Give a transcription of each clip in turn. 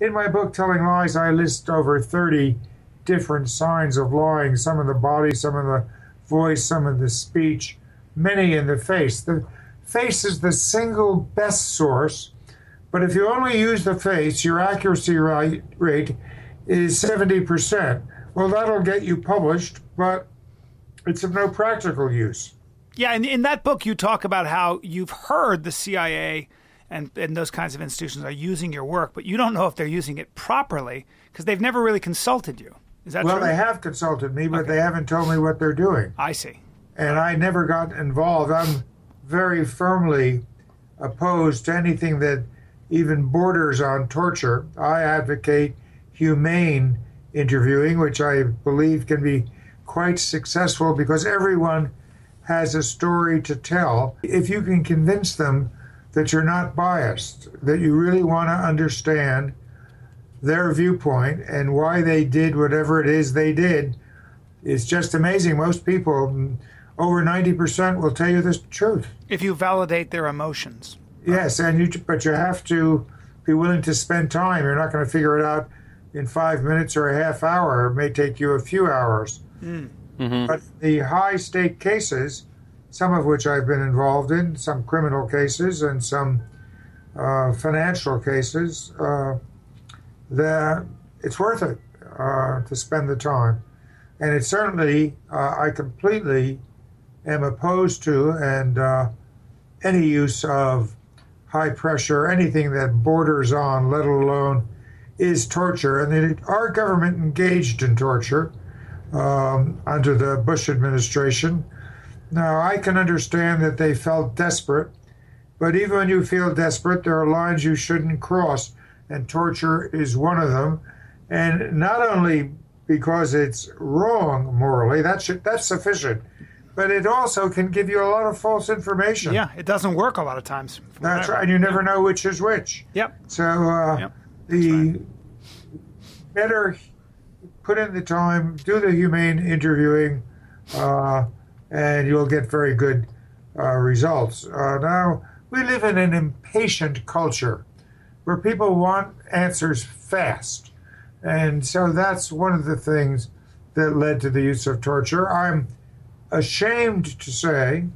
in my book, Telling Lies, I list over 30 different signs of lying some in the body, some in the voice, some in the speech, many in the face. The face is the single best source, but if you only use the face, your accuracy rate is 70%. Well, that'll get you published, but it's of no practical use. Yeah, and in that book, you talk about how you've heard the CIA and, and those kinds of institutions are using your work, but you don't know if they're using it properly because they've never really consulted you. Is that well, true? they have consulted me, but Okay. they haven't told me what they're doing. I see. And I never got involved. I'm very firmly opposed to anything that even borders on torture. I advocate humane interviewing, which I believe can be quite successful because everyone has a story to tell. If you can convince them that you're not biased, that you really want to understand their viewpoint and why they did whatever it is they did, it's just amazing. Most people, over 90%, will tell you the truth. If you validate their emotions. Yes, and you, but you have to be willing to spend time. You're not going to figure it out in five minutes or a half hour. It may take you a few hours. Hmm. Mm-hmm. But the high stake cases, some of which I've been involved in, some criminal cases and some uh, financial cases, uh, that it's worth it uh, to spend the time. And it certainly, uh, I completely am opposed to and uh, any use of high pressure, anything that borders on, let alone is torture. And the, our government engaged in torture um, under the Bush administration. Now, I can understand that they felt desperate, but even when you feel desperate, there are lines you shouldn't cross, and torture is one of them. And not only because it's wrong morally, that should, that's sufficient, but it also can give you a lot of false information. Yeah, it doesn't work a lot of times. That's right. And you never know which is which. Yep. So uh, Yep, the better put in the time, do the humane interviewing, uh, and you'll get very good uh, results. Uh, now we live in an impatient culture where people want answers fast, and so that's one of the things that led to the use of torture. I'm ashamed to say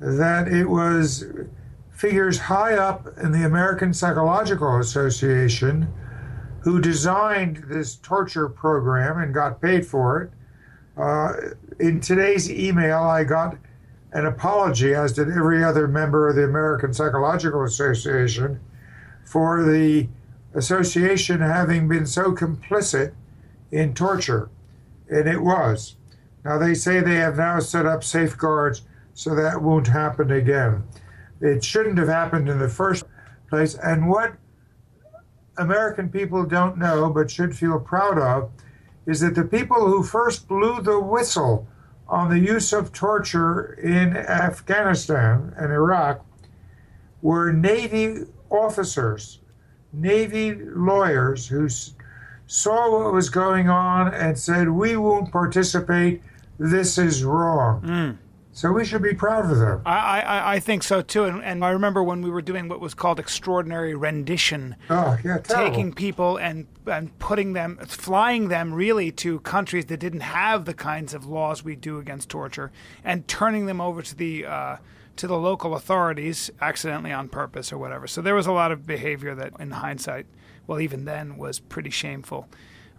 that it was figures high up in the American Psychological Association who designed this torture program and got paid for it. Uh, in today's email, I got an apology, as did every other member of the American Psychological Association, for the association having been so complicit in torture. And it was. Now, they say they have now set up safeguards so that won't happen again. It shouldn't have happened in the first place. And what American people don't know but should feel proud of is that the people who first blew the whistle on the use of torture in Afghanistan and Iraq were Navy officers, Navy lawyers who saw what was going on and said, We won't participate. This is wrong. Mm. So we should be proud of them. I, I, I think so too. And, and I remember when we were doing what was called extraordinary rendition, Oh, yeah, terrible. taking people and, and putting them, flying them really to countries that didn't have the kinds of laws we do against torture, and turning them over to the uh, to the local authorities accidentally on purpose or whatever. So there was a lot of behavior that, in hindsight, well, even then, was pretty shameful.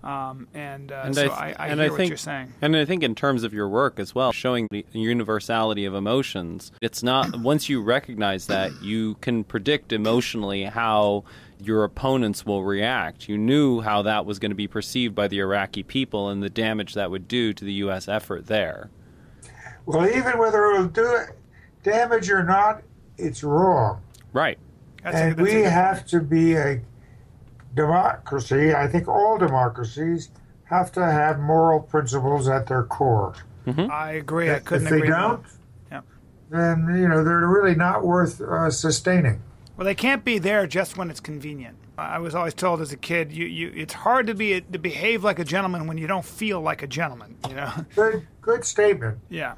Um, and uh, And so I, I, th- I, and hear I what think, you're saying. And I think in terms of your work as well, showing the universality of emotions, it's not once you recognize that you can predict emotionally how your opponents will react. You knew how that was going to be perceived by the Iraqi people and the damage that would do to the U.S. effort there. Well, even whether it will do damage or not, it's wrong. Right. That's and a we have to be a democracy. I think all democracies have to have moral principles at their core. I agree. I couldn't if they agree more. don't, Yeah. then you know they're really not worth uh, sustaining. Well, they can't be there just when it's convenient. I was always told as a kid, you, you it's hard to be to behave like a gentleman when you don't feel like a gentleman. You know? Good, good statement. yeah.